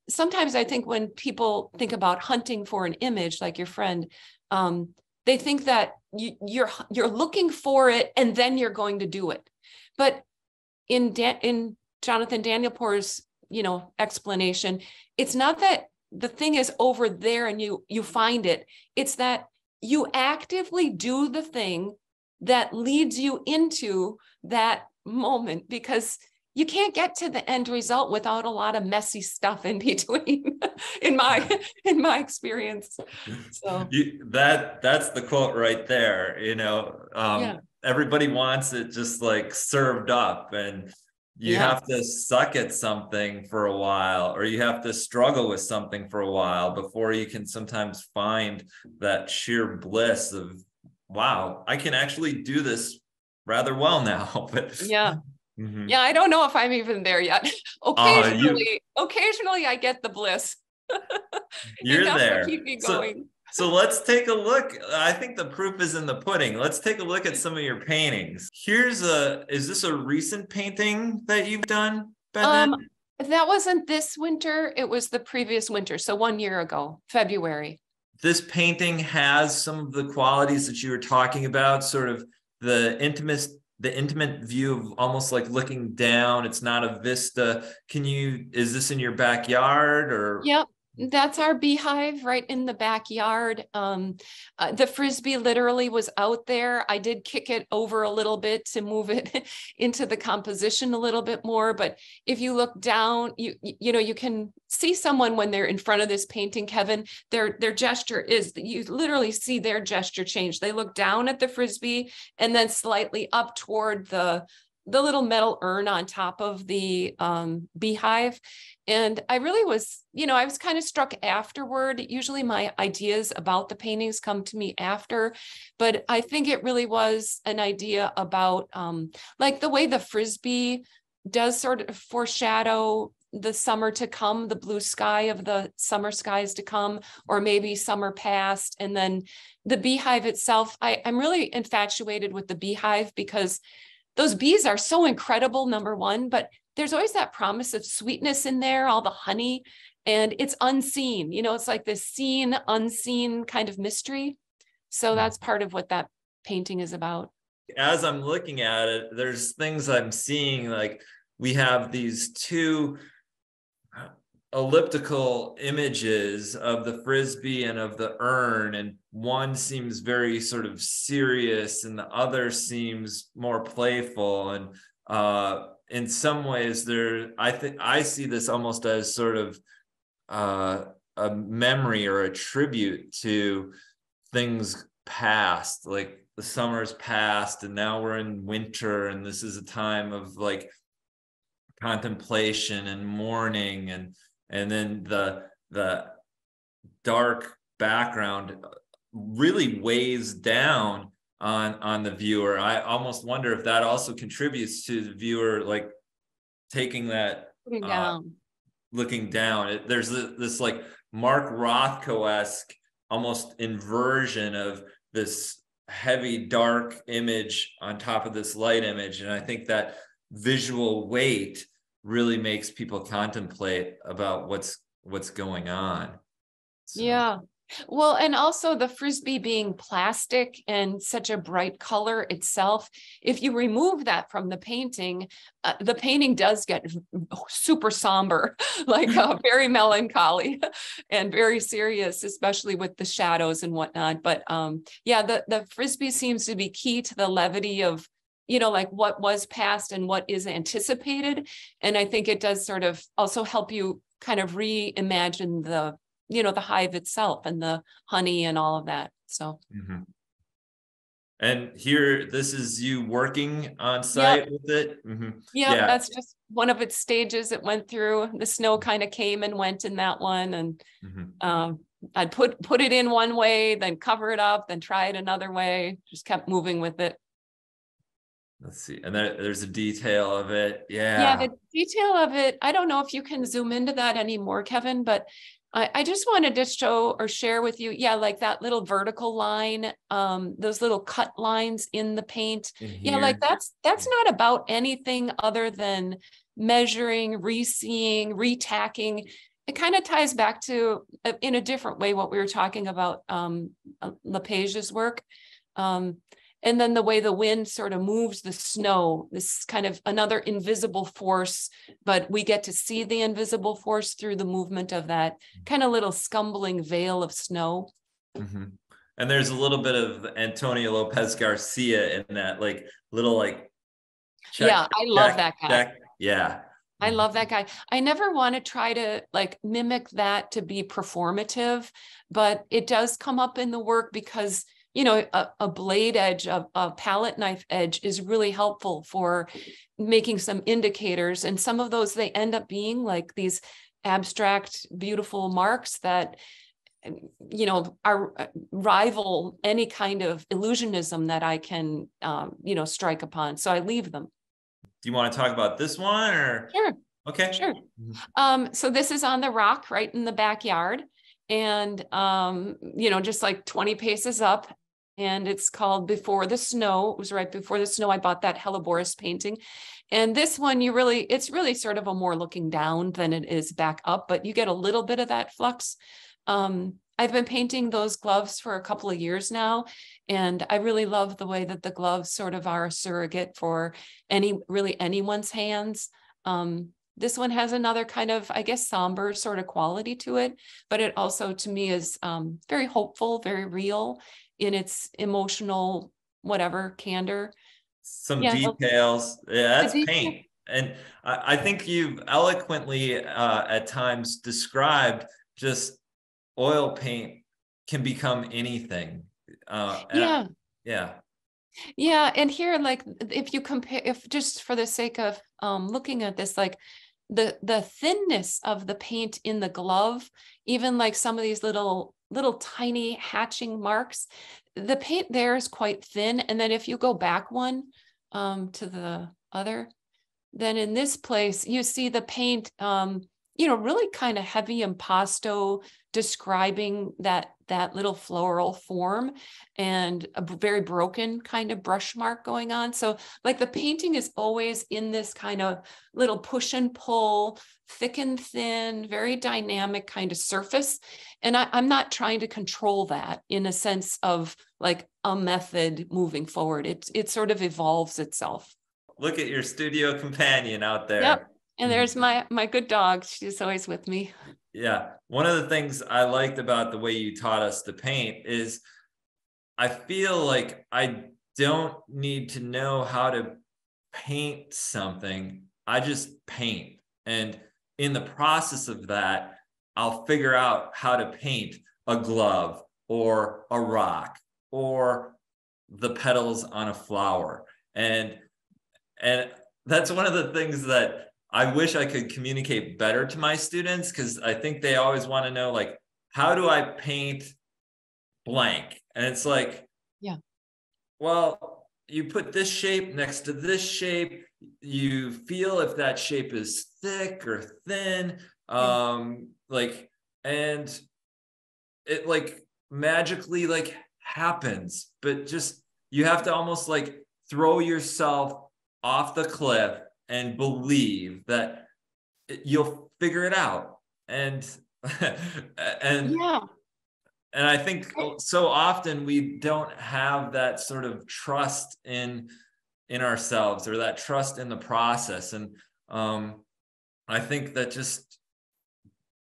B: sometimes I think when people think about hunting for an image, like your friend, um, they think that you, you're you're looking for it and then you're going to do it. But in Dan, in Jonathan Daniel Danielpour's you know explanation, it's not that the thing is over there and you you find it. It's that you actively do the thing that leads you into that moment because you can't get to the end result without a lot of messy stuff in between in my in my experience so
A: you, that that's the quote right there you know um, yeah. everybody wants it just like served up and you yeah. have to suck at something for a while or you have to struggle with something for a while before you can sometimes find that sheer bliss of wow i can actually do this rather well now but
B: yeah Mm-hmm. Yeah, I don't know if I'm even there yet. occasionally, uh, occasionally I get the bliss.
A: you're there. Keep me going. So, so let's take a look. I think the proof is in the pudding. Let's take a look at some of your paintings. Here's a. Is this a recent painting that you've done?
B: Um, that wasn't this winter. It was the previous winter. So one year ago, February.
A: This painting has some of the qualities that you were talking about, sort of the intimate the intimate view of almost like looking down. It's not a vista. Can you is this in your backyard or
B: yep that's our beehive right in the backyard. Um, uh, the frisbee literally was out there. I did kick it over a little bit to move it into the composition a little bit more. But if you look down, you you know you can see someone when they're in front of this painting, Kevin. Their their gesture is you literally see their gesture change. They look down at the frisbee and then slightly up toward the the little metal urn on top of the um, beehive. And I really was, you know, I was kind of struck afterward. Usually my ideas about the paintings come to me after, but I think it really was an idea about um, like the way the frisbee does sort of foreshadow the summer to come, the blue sky of the summer skies to come, or maybe summer past. And then the beehive itself, I, I'm really infatuated with the beehive because those bees are so incredible, number one, but there's always that promise of sweetness in there, all the honey, and it's unseen. You know, it's like this seen, unseen kind of mystery. So hmm. that's part of what that painting is about.
A: As I'm looking at it, there's things I'm seeing like we have these two elliptical images of the frisbee and of the urn and one seems very sort of serious and the other seems more playful and uh, in some ways there i think i see this almost as sort of uh, a memory or a tribute to things past like the summer's past and now we're in winter and this is a time of like contemplation and mourning and and then the the dark background really weighs down on on the viewer i almost wonder if that also contributes to the viewer like taking that
B: looking uh, down, uh,
A: looking down. It, there's a, this like mark rothko-esque almost inversion of this heavy dark image on top of this light image and i think that visual weight really makes people contemplate about what's what's going on.
B: So. Yeah. Well, and also the frisbee being plastic and such a bright color itself, if you remove that from the painting, uh, the painting does get super somber, like uh, very melancholy and very serious, especially with the shadows and whatnot. But um, yeah, the, the frisbee seems to be key to the levity of you know, like what was past and what is anticipated. And I think it does sort of also help you kind of reimagine the, you know, the hive itself and the honey and all of that. So. Mm-hmm.
A: And here, this is you working on site yep. with it.
B: Mm-hmm. Yeah, yeah, that's just one of its stages it went through. The snow kind of came and went in that one, and mm-hmm. um, I'd put put it in one way, then cover it up, then try it another way. Just kept moving with it.
A: Let's see. And there, there's a detail of it. Yeah.
B: Yeah, the detail of it. I don't know if you can zoom into that anymore, Kevin, but I, I just wanted to show or share with you. Yeah, like that little vertical line, um, those little cut lines in the paint. In yeah, like that's that's not about anything other than measuring, reseeing, retacking. it kind of ties back to uh, in a different way what we were talking about um uh, lepage's work um and then the way the wind sort of moves the snow this kind of another invisible force but we get to see the invisible force through the movement of that kind of little scumbling veil of snow
A: mm-hmm. and there's a little bit of antonio lopez garcia in that like little like
B: check, yeah i love check, that guy check.
A: yeah
B: I love that guy. I never want to try to like mimic that to be performative, but it does come up in the work because you know a, a blade edge a, a palette knife edge is really helpful for making some indicators. And some of those they end up being like these abstract beautiful marks that you know are uh, rival any kind of illusionism that i can um, you know strike upon. So i leave them.
A: Do you want to talk about this one or?
B: Sure.
A: Okay.
B: Sure. Mm-hmm. um so this is on the rock right in the backyard. And um you know just like 20 paces up and it's called Before the Snow. It was right before the snow. I bought that Helleborus painting. And this one, you really, it's really sort of a more looking down than it is back up, but you get a little bit of that flux. Um, I've been painting those gloves for a couple of years now, and I really love the way that the gloves sort of are a surrogate for any really anyone's hands. Um, this one has another kind of, I guess, somber sort of quality to it, but it also to me is um, very hopeful, very real, in its emotional whatever candor.
A: Some yeah, details. Yeah that's paint and I, I, think you've eloquently uh, at times described just oil paint can become anything uh,
B: yeah
A: I, yeah.
B: Yeah and here like if you compare if just for the sake of um, looking at this like the the thinness of the paint in the glove even like some of these little little tiny hatching marks. The paint there is quite thin. And then if you go back one um, to the other, then in this place, you see the paint, um, you know, really kind of heavy impasto describing that that little floral form and a very broken kind of brush mark going on. So like the painting is always in this kind of little push and pull, thick and thin, very dynamic kind of surface. And I, am not trying to control that in a sense of like a method moving forward. It, it sort of evolves itself.
A: Look at your studio companion out there.
B: Yep. And mm-hmm. there's my my good dog. She's always with me.
A: Yeah. One of the things I liked about the way you taught us to paint is I feel like I don't need to know how to paint something. I just paint. And in the process of that, I'll figure out how to paint a glove or a rock or the petals on a flower. And and that's one of the things that I wish I could communicate better to my students because I think they always want to know like how do I paint blank? And it's like,
B: yeah.
A: Well, you put this shape next to this shape, you feel if that shape is thick or thin. Um, like, and it like magically like happens, but just you have to almost like throw yourself off the cliff and believe that you'll figure it out. And and
B: yeah.
A: and i think so often we don't have that sort of trust in in ourselves or that trust in the process. And um i think that just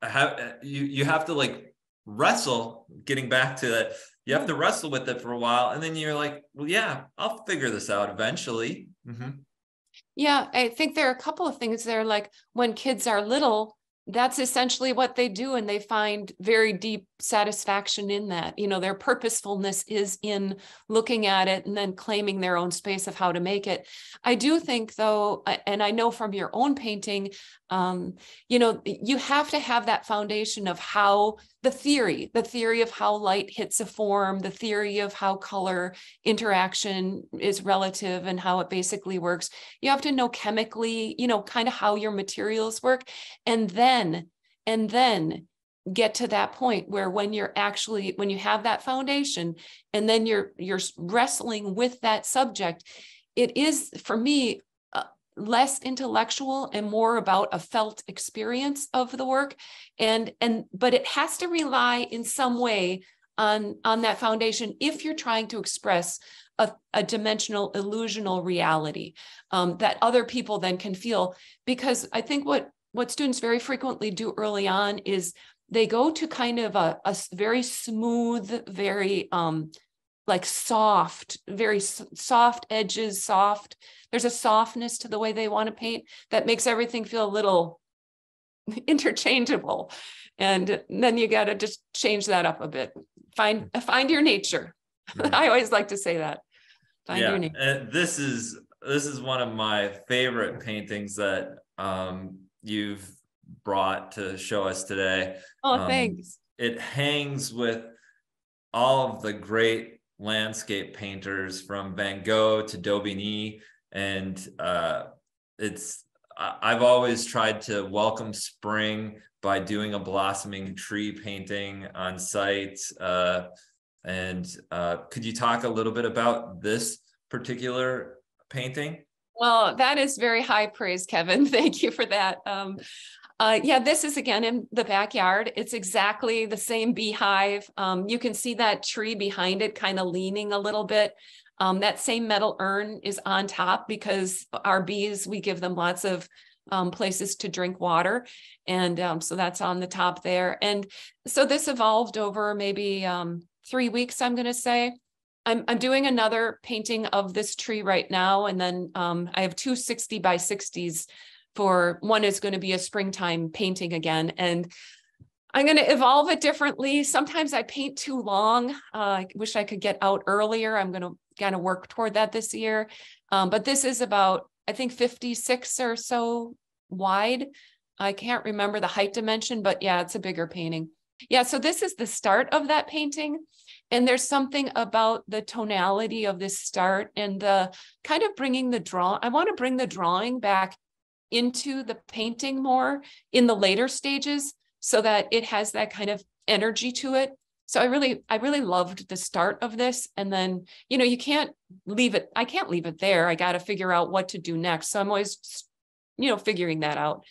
A: have you you have to like wrestle getting back to that you have to wrestle with it for a while. And then you're like well yeah i'll figure this out eventually. Mm-hmm.
B: Yeah, I think there are a couple of things there. Like when kids are little, that's essentially what they do and they find very deep satisfaction in that. You know their purposefulness is in looking at it and then claiming their own space of how to make it. I do think though and i know from your own painting um, you know you have to have that foundation of how the theory the theory of how light hits a form the theory of how color interaction is relative and how it basically works. You have to know chemically you know kind of how your materials work and then and then get to that point where when you're actually when you have that foundation and then you're you're wrestling with that subject it is for me uh, less intellectual and more about a felt experience of the work. And and but it has to rely in some way on on that foundation if you're trying to express a, a dimensional illusional reality um, that other people then can feel. Because i think what what students very frequently do early on is they go to kind of a, a very smooth very um, like soft, very soft edges, soft. There's a softness to the way they want to paint that makes everything feel a little interchangeable. And then you got to just change that up a bit. Find find your nature. Mm-hmm. I always like to say that.
A: Find yeah, your nature. And this is this is one of my favorite paintings that um, you've brought to show us today.
B: Oh, um, thanks.
A: It hangs with all of the great landscape painters from Van Gogh to Daubigny, and uh, it's I've always tried to welcome spring by doing a blossoming tree painting on site. Uh, and uh, could you talk a little bit about this particular painting?
B: Well, that is very high praise, Kevin. Thank you for that. Um, uh, yeah, this is again in the backyard. It's exactly the same beehive. Um, you can see that tree behind it kind of leaning a little bit. Um, that same metal urn is on top because our bees, we give them lots of um, places to drink water. And um, so that's on the top there. And so this evolved over maybe um, three weeks, I'm going to say. I'm, I'm doing another painting of this tree right now. And then um, I have two 60 by 60s for one is going to be a springtime painting again. And I'm going to evolve it differently. Sometimes I paint too long. Uh, I wish I could get out earlier. I'm going to kind of work toward that this year. Um, but this is about, I think, 56 or so wide. I can't remember the height dimension, but yeah, it's a bigger painting. Yeah, so this is the start of that painting. And there's something about the tonality of this start and the kind of bringing the draw. I want to bring the drawing back into the painting more in the later stages so that it has that kind of energy to it. So i really i really loved the start of this. And then you know you can't leave it i can't leave it there. I got to figure out what to do next. So i'm always you know figuring that out.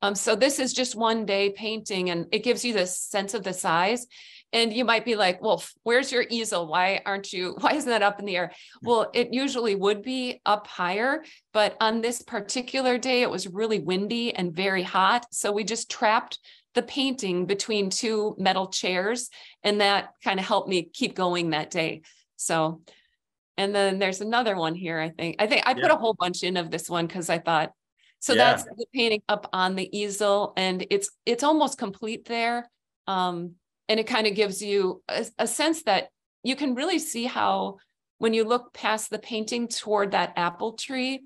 B: Um so this is just one day painting and it gives you this sense of the size and you might be like, well, where's your easel? Why aren't you, why isn't that up in the air? Well, it usually would be up higher, but on this particular day, it was really windy and very hot. So we just trapped the painting between two metal chairs, and that kind of helped me keep going that day. So, and then there's another one here, I think. I think I yeah. put a whole bunch in of this one because I thought, so yeah. that's the painting up on the easel, and it's it's almost complete there. Um, and it kind of gives you a, a sense that you can really see how when you look past the painting toward that apple tree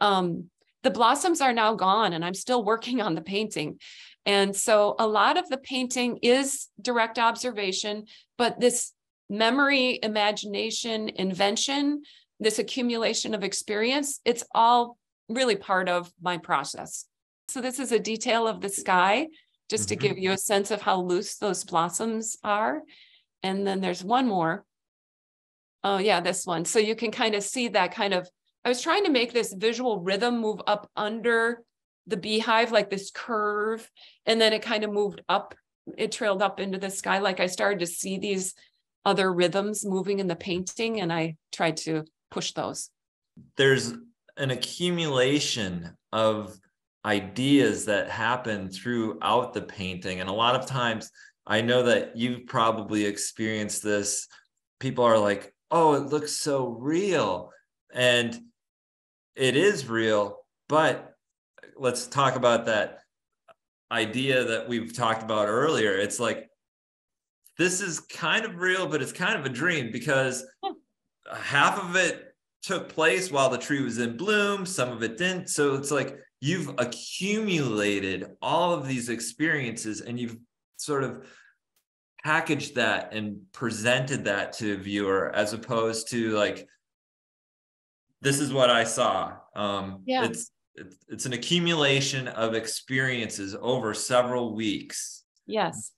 B: um, the blossoms are now gone and i'm still working on the painting. And so a lot of the painting is direct observation but this memory imagination invention this accumulation of experience it's all really part of my process. So this is a detail of the sky just to mm-hmm. give you a sense of how loose those blossoms are. And then there's one more. Oh, yeah, this one. So you can kind of see that kind of. I was trying to make this visual rhythm move up under the beehive, like this curve, and then it kind of moved up. It trailed up into the sky. Like I started to see these other rhythms moving in the painting, and I tried to push those.
A: There's an accumulation of ideas that happen throughout the painting. And a lot of times, I know that you've probably experienced this. People are like, oh, it looks so real. And it is real. But let's talk about that idea that we've talked about earlier. It's like, this is kind of real, but it's kind of a dream because hmm. half of it took place while the tree was in bloom, some of it didn't. So it's like you've accumulated all of these experiences and you've sort of packaged that and presented that to a viewer as opposed to like this is what i saw. Um yeah. it's it's, it's an accumulation of experiences over several weeks.
B: Yes.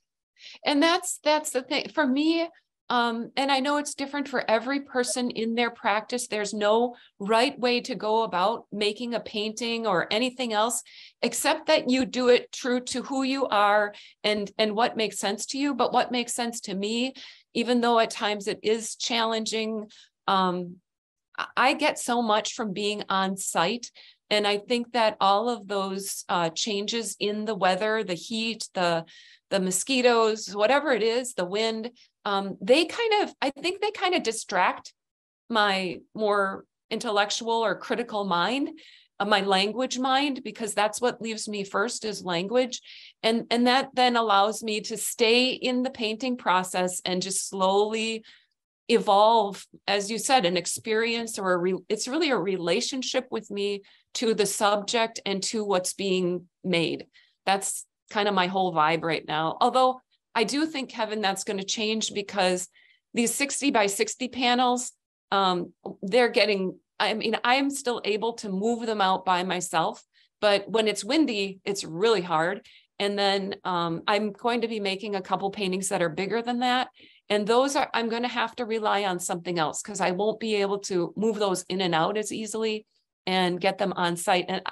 B: And that's that's the thing. For me Um, and I know it's different for every person in their practice. There's no right way to go about making a painting or anything else, except that you do it true to who you are and, and what makes sense to you. But what makes sense to me, even though at times it is challenging, um, I get so much from being on site. And I think that all of those uh, changes in the weather, the heat, the the mosquitoes, whatever it is, the wind, um, they kind of, I think they kind of distract my more intellectual or critical mind, uh, my language mind, because that's what leaves me first is language. And, and that then allows me to stay in the painting process and just slowly evolve, as you said, an experience or a re- it's really a relationship with me to the subject and to what's being made. That's kind of my whole vibe right now. Although I do think, Kevin, that's going to change because these 60 by 60 panels, um, they're getting, I mean, I'm still able to move them out by myself, but when it's windy, it's really hard. And then um, I'm going to be making a couple paintings that are bigger than that. And those are, I'm going to have to rely on something else because I won't be able to move those in and out as easily and get them on site. And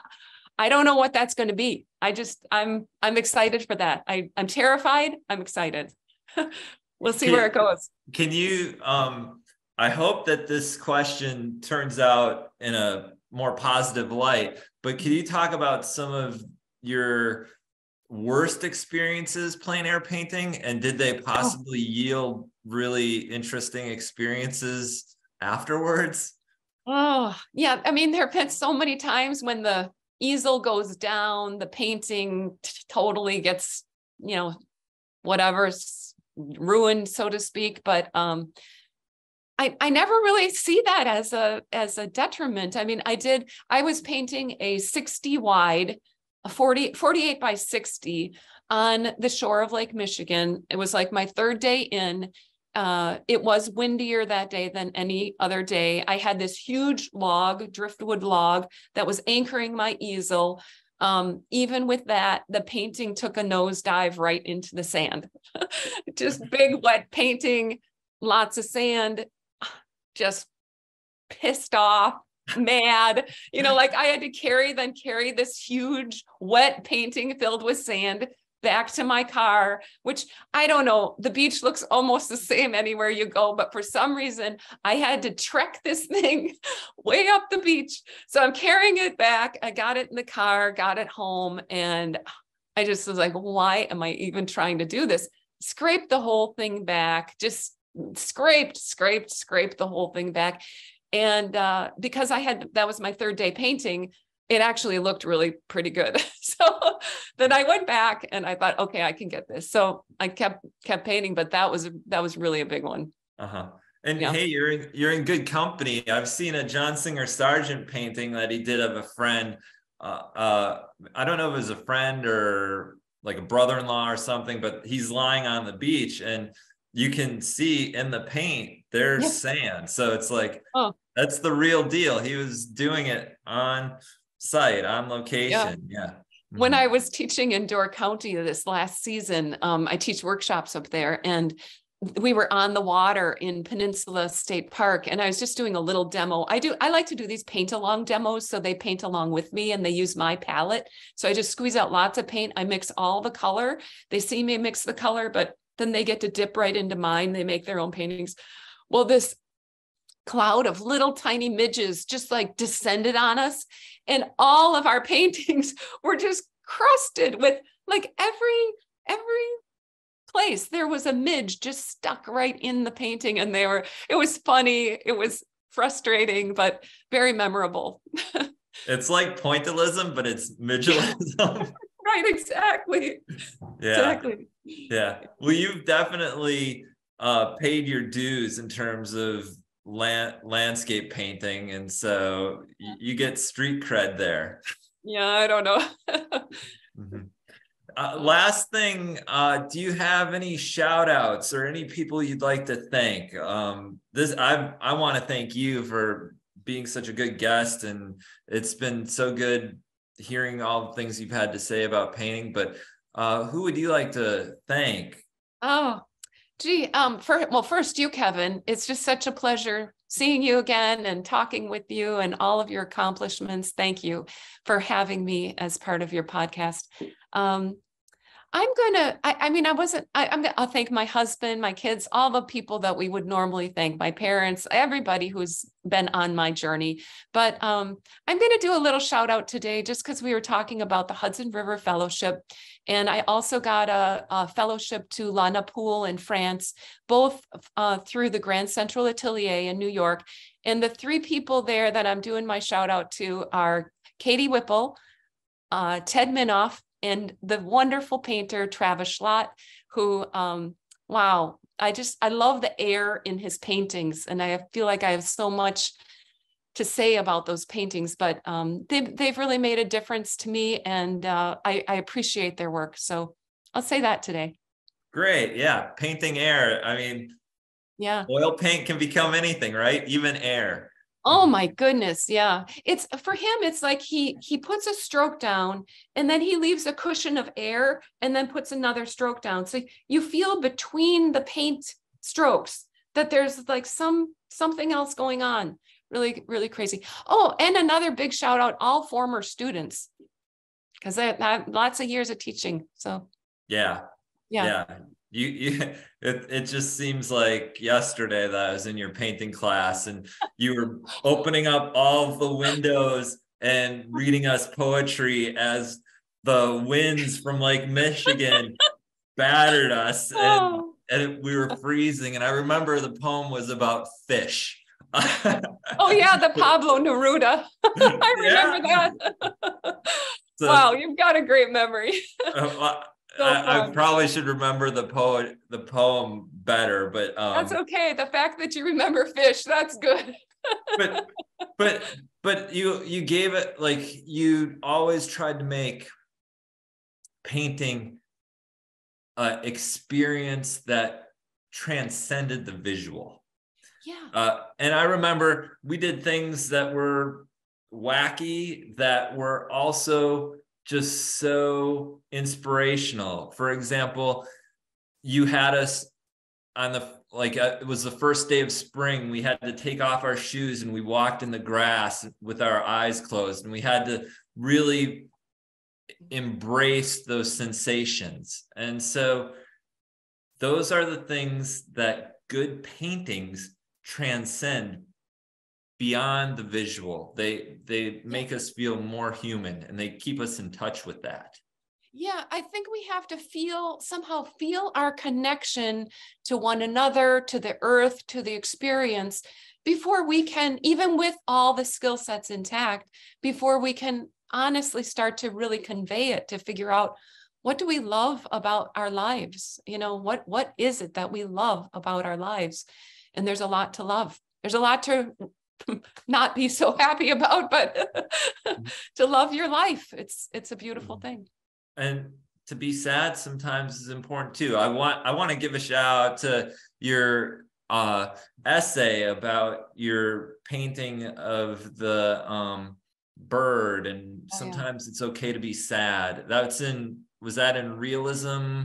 B: I don't know what that's going to be. I just I'm I'm excited for that. I I'm terrified. I'm excited. we'll see can, where it goes.
A: Can you um I hope that this question turns out in a more positive light, but can you talk about some of your worst experiences plein air painting and did they oh. possibly oh. yield really interesting experiences afterwards?
B: Oh, yeah. I mean, there have been so many times when the easel goes down, the painting t- totally gets, you know, whatever's ruined, so to speak. But um, I, I never really see that as a as a detriment. I mean, I did, I was painting a 60 wide, a 40, 48 by 60 on the shore of Lake Michigan. It was like my third day in uh, it was windier that day than any other day. I had this huge log, driftwood log, that was anchoring my easel. Um, even with that, the painting took a nosedive right into the sand. just big wet painting, lots of sand, just pissed off, mad. You know, like I had to carry, then carry this huge wet painting filled with sand back to my car, which I don't know, the beach looks almost the same anywhere you go, but for some reason I had to trek this thing way up the beach. So I'm carrying it back. I got it in the car, got it home, and I just was like, why am I even trying to do this? Scrape the whole thing back, just scraped, scraped, scraped the whole thing back. And uh, because I had that was my third day painting, it actually looked really pretty good. so then I went back and I thought, okay, I can get this. So I kept kept painting, but that was that was really a big one.
A: Uh-huh. And yeah. hey, you're in, you're in good company. I've seen a John Singer Sargent painting that he did of a friend. Uh, uh, I don't know if it was a friend or like a brother-in-law or something, but he's lying on the beach and you can see in the paint there's sand. So it's like oh. that's the real deal. He was doing it on site on location. Yeah. yeah.
B: When mm-hmm. I was teaching in Door County this last season, um, I teach workshops up there, and we were on the water in Peninsula State Park, and I was just doing a little demo. I do I like to do these paint along demos, so they paint along with me, and they use my palette. So I just squeeze out lots of paint. I mix all the color. They see me mix the color, but then they get to dip right into mine. They make their own paintings. Well, this cloud of little tiny midges just like descended on us and all of our paintings were just crusted with like every every place there was a midge just stuck right in the painting and they were it was funny it was frustrating but very memorable.
A: It's like pointillism but it's midgelism
B: right exactly.
A: Yeah. Exactly. Yeah. Well you've definitely uh paid your dues in terms of land, landscape painting and so you, you get street cred there.
B: Yeah i don't know. Mm-hmm.
A: uh, last thing uh, do you have any shout outs or any people you'd like to thank? Um, this i i want to thank you for being such a good guest and it's been so good hearing all the things you've had to say about painting but uh, who would you like to thank?
B: Oh Gee, um, for well, first you, Kevin. It's just such a pleasure seeing you again and talking with you and all of your accomplishments. Thank you for having me as part of your podcast. Um, I'm gonna. I, I, mean, I wasn't. I, am gonna. I'll thank my husband, my kids, all the people that we would normally thank, my parents, everybody who's been on my journey. But um, I'm gonna do a little shout out today, just because we were talking about the Hudson River Fellowship, and I also got a, a fellowship to La Napoule in France, both uh, through the Grand Central Atelier in New York. And the three people there that I'm doing my shout out to are Katie Whipple, uh, Ted Minoff, and the wonderful painter Travis Schlaht, who, um, wow, I just, I love the air in his paintings. And I feel like I have so much to say about those paintings, but um, they've, they've really made a difference to me and uh, I, I appreciate their work. So I'll say that today.
A: Great. Yeah. Painting air. I mean,
B: yeah.
A: Oil paint can become anything, right? Even air.
B: Oh my goodness, yeah. It's for him it's like he he puts a stroke down and then he leaves a cushion of air and then puts another stroke down. So you feel between the paint strokes that there's like some something else going on. Really really crazy. Oh, and another big shout out all former students because I have lots of years of teaching. So
A: yeah. Yeah. Yeah you, you it, it just seems like yesterday that I was in your painting class and you were opening up all the windows and reading us poetry as the winds from Lake Michigan battered us and, oh. and we were freezing. And I remember the poem was about fish.
B: oh yeah, the Pablo Neruda. I remember yeah. that. So, wow, you've got a great memory.
A: uh, I, I, probably should remember the poet, the poem better, but
B: um, that's okay. The fact that you remember fish, that's good.
A: but but but you you gave it like you always tried to make painting uh experience that transcended the visual.
B: Yeah.
A: Uh, and I remember we did things that were wacky that were also just so inspirational. For example, you had us on the like uh, it was the first day of spring we had to take off our shoes and we walked in the grass with our eyes closed and we had to really embrace those sensations and so those are the things that good paintings transcend beyond the visual. They they make us feel more human and they keep us in touch with that.
B: Yeah i think we have to feel somehow feel our connection to one another to the earth to the experience before we can even with all the skill sets intact before we can honestly start to really convey it to figure out what do we love about our lives? You know what what is it that we love about our lives? And there's a lot to love. There's a lot to not be so happy about, but to love your life. It's it's a beautiful mm-hmm. thing.
A: And to be sad sometimes is important too. I want I want to give a shout out to your uh, essay about your painting of the um, bird, and oh, sometimes yeah. it's okay to be sad. That's in was that in realism?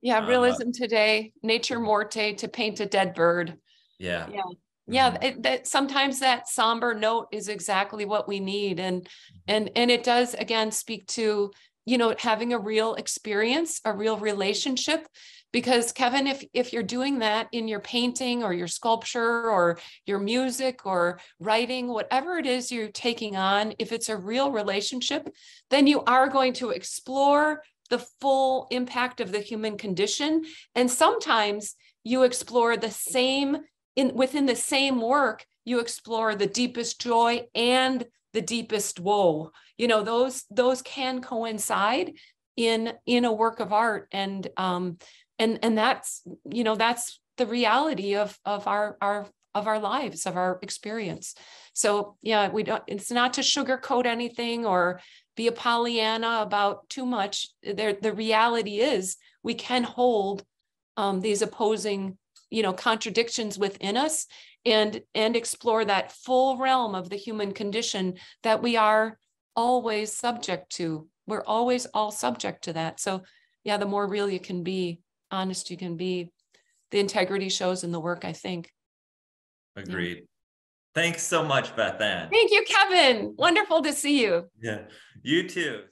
B: Yeah, uh, realism uh, today. Nature Morte to paint a dead bird.
A: Yeah.
B: Yeah yeah mm-hmm. it, that sometimes that somber note is exactly what we need and and and it does again speak to you know having a real experience a real relationship because kevin if if you're doing that in your painting or your sculpture or your music or writing whatever it is you're taking on if it's a real relationship then you are going to explore the full impact of the human condition and sometimes you explore the same in within the same work you explore the deepest joy and the deepest woe. You know those those can coincide in in a work of art. And um and and that's you know that's the reality of of our our of our lives of our experience. So yeah we don't it's not to sugarcoat anything or be a pollyanna about too much. There the reality is we can hold um, these opposing you know contradictions within us and and explore that full realm of the human condition that we are always subject to we're always all subject to that so yeah the more real you can be honest you can be the integrity shows in the work, I think.
A: Agreed. Yeah. Thanks so much, Bethann.
B: Thank you, Kevin. Wonderful to see you.
A: Yeah, you too.